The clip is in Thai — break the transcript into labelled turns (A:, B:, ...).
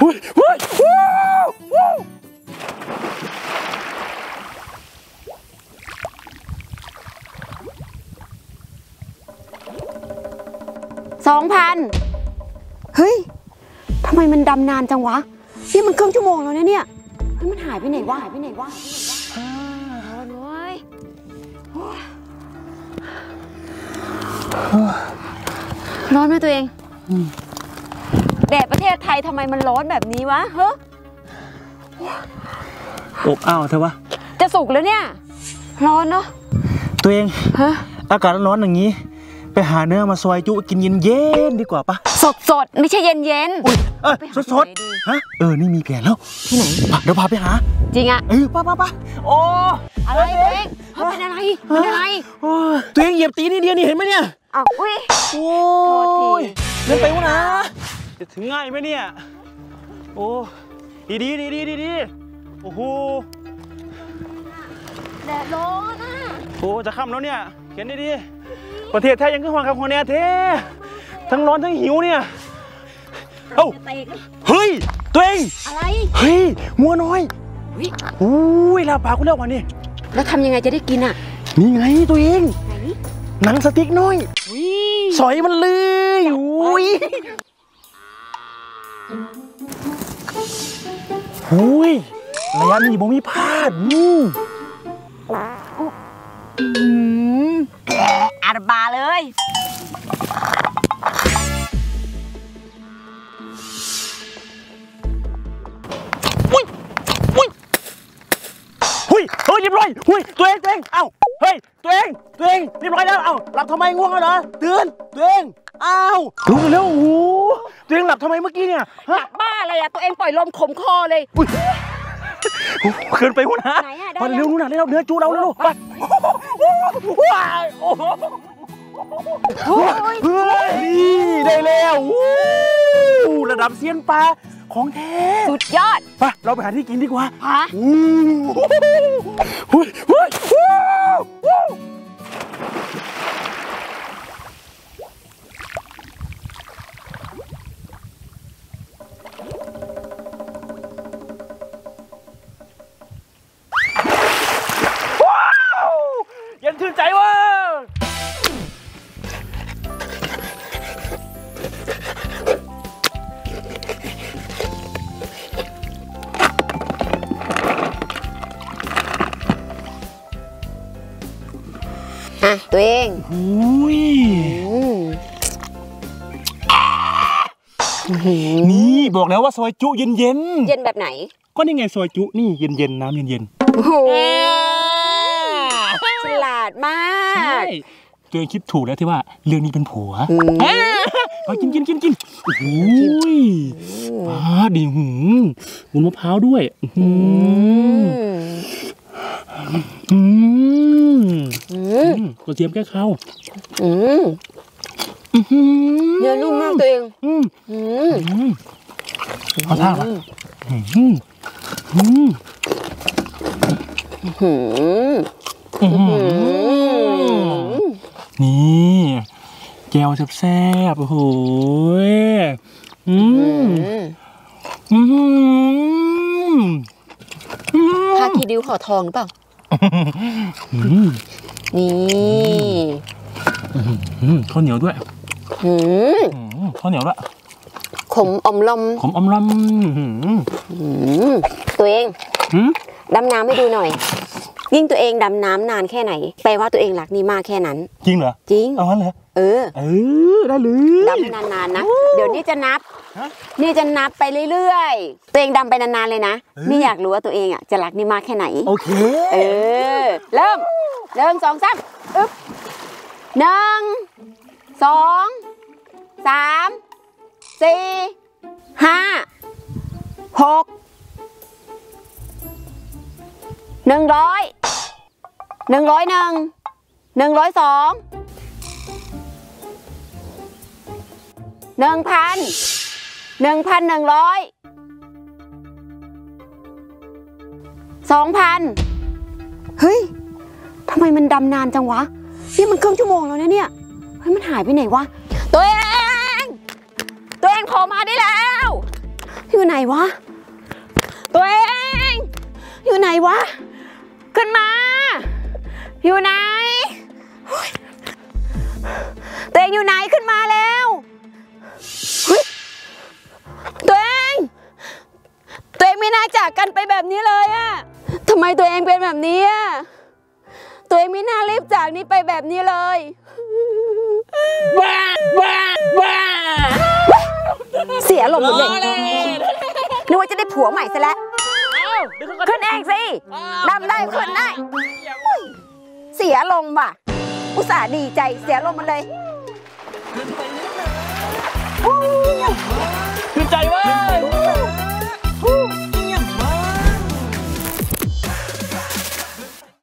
A: หุ้ยหุ้ยวู้วู้
B: สองพันเฮ้ยทำไมมันดำนานจังวะนี่มันครึ่งชั่วโมงแล้วนะเนี่ยเฮ้ยมันหายไปไหนวะหายไปไหนวะร้อนเว้ยร้อนไหมตัวเองแดดประเทศไทยทำไมมันร้อนแบบนี้วะเฮ้
A: อบอ้าวเธอวะ
B: จะสุกแล้วเนี่ย ร้อนเนาะ
A: ตัวเอง
B: ฮะ
A: อากาศร้อนๆอย่างนี้ ไปหาเนื้อมาซอยจุกินเย็นๆดีกว่าปะ
B: สดสดๆไม่ใช่เย็นเย็นๆ
A: อุ้ยเออ
B: ไปหา
A: สด
B: ที่ไหนดี
A: ๆฮะ เออ นี่มีแผนแล้ว
B: ที่ไหน
A: ปะเดี๋ยวพาไปหา
B: จริงอะ
A: เออป้าป้าป้าโอ้
B: อะไรตัวเองเฮ้ยเป็นอะไร เป็นอะไร
A: โอ้ยตัวเองเหยียบตีนิดเดียวนี่เห็นไหมเนี่ย
B: อ้าวอุ้ย
A: โอ้
B: โทษ
A: ย
B: ที
A: เดินไปวะนะ จะถึงง่ายไหมเนี่ย โอ้ดีดีดีดีดีดีโอ้โห
B: แดดร้อนอะ
A: โอ้จะค่ำแล้วเนี่ย เขียนดีดีประเทศไทยยังขึ้นหัวครับหัวแน่เท่ทั้งร้อนทั้งหิวเนี่ย เอ้า
B: จะเตะกัน
A: เฮ้ย ตัวเอง
B: อะไร
A: เฮ้ย งัวน้อย
B: เฮ้ย
A: อุ้ยลาปากกูเรียกว่านี่
B: แล้วทำยังไงจะได้กินอะ
A: นี่ไงตัวเอง
B: ไหน
A: หนังสติ๊กน้อย
B: วิ
A: สอยมันเลยอุ้ย อุ้ยระยะนี้บ่มีพลาดอืม
B: อืมอาดบาเลย
A: อุ้ยอุ้ยหุ้ยเฮ้ยเรียบร้อยหุ้ยตัวเองตัวเองเอ้า เฮ้ย ตัวเอง ตัวเองเรียบร้อยแล้ว เอ้าหลับทำไมง่วงแล้วเหรอตื่นตัวเองเอ้าลุกเร็วโอ้โหตัวเองหลับทำไมเมื่อกี้เนี่ยฮะ
B: บ้าอะไรอะตัวเองปล่อยลมขมคอเลย
A: อุ้ยเกินไปหัวหนะ
B: ไหนอะได้
A: มาเร็วๆนู่นน่ะเร็วๆเนื้อจูเราเร็วๆไปว้ายโอ้โห
B: โอ้ย
A: เฮ้ยนี่ได้แล้ววู้ระดับเซียนปลาของแท้
B: สุดยอด
A: ไปเราไปหาที่กินดีกว่า
B: ฮะ
A: อู้หู้ยหู้ย
B: ตัวเอง
A: อุ้ย
B: อืม
A: นี่บอกแล้วว่าซอยจุเย็นเย็นๆ
B: เย็นแบบไหน
A: ก็นี่ไงซอยจุนี่เย็นเย็นๆน้ำเย็นเย็น
B: โอ้โห
A: ๆ
B: ฉลาดมาก
A: ตัวเองคิดถูกแล้วที่ว่าเรื่องนี้เป็นผัว
B: อืม
A: เอากินกินกินกินโอ้โหยอ่าดีหืมวุ้นมะพร้าวด้วยอื้อหืออืม
B: อื
A: อื
B: ม
A: ม กระเทียมแก้ข้าว
B: อืม
A: อื้อหือ
B: เนื้อนุ่มมากตัวเอง
A: อืม
B: อืม
A: อืมเอาท่ามาอืมอืมอืม
B: หืม
A: อืมนี่แก้วแซ่บๆโอ้โหยอืมอืมอืม
B: ผ้าคีริ้วห่อทองหรือเปล่า
A: อืม
B: นี่
A: อืมข้าวเหนียวด้วย
B: หืม
A: อืมข้าวเหนียวด้วย
B: ขมอมลม
A: ผมอมลำอืม
B: หืมตัวเอง
A: อืม
B: ดำน้ำให้ดูหน่อย ยิ่งตัวเองดำน้ำนานแค่ไหน แปลว่าตัวเองรักนี่มากแค่นั้น
A: จริงเหรอ
B: จริง
A: เอางั้นเหรอ
B: เออ
A: เออได้เลย
B: ดำให้นานๆนะ เดี๋ยวนี่จะนับ
A: ฮะ
B: นี่จะนับไปเรื่อยๆ ตัวเองดำไปนานๆเลยนะ
A: เออ
B: นี่อยากรู้ว่าตัวเองอะจะรักนี่มากแค่ไหน
A: โอเค
B: เออ เริ่มหนึ่งสองสามอึ๊บหนึ่งสองสามสี่ห้าหกหนึ่งร้อยหนึ่งร้อยหนึ่งหนึ่งร้อยสองหนึ่งพัน หนึ่งพันหนึ่งร้อยสองพันเฮ้ยทำไมมันดำนานจังวะ นี่มันครึ่งชั่วโมงแล้วนะเนี่ย เฮ้ย มันหายไปไหนวะ ตัวเอง ตัวเองโผล่มาได้แล้ว อยู่ไหนวะ ตัวเอง อยู่ไหนวะ ขึ้นมา อยู่ไหนโอ๊ยตัวเองอยู่ไหนขึ้นมาแล้ว ไม่น่าจากกันไปแบบนี้เลยอะทำไมตัวเองเป็นแบบนี้อะตัวเองไม่น่ารีบจากนี้ไปแบบนี้เลย
A: บ้าบ้าบ้า
B: เสียลมณ์หมดเลยนึกว่าจะได้ผัวใหม่ซะแล้ว
A: เอ้าเดี๋ยวก่อน
B: ขึ้นเองสิดำได้ขึ้นได้เสียลมณ์ว่ะ อุตส่าห์ดีใจเสียลมณ์มันเลย
A: ขึ้นใจเว้ย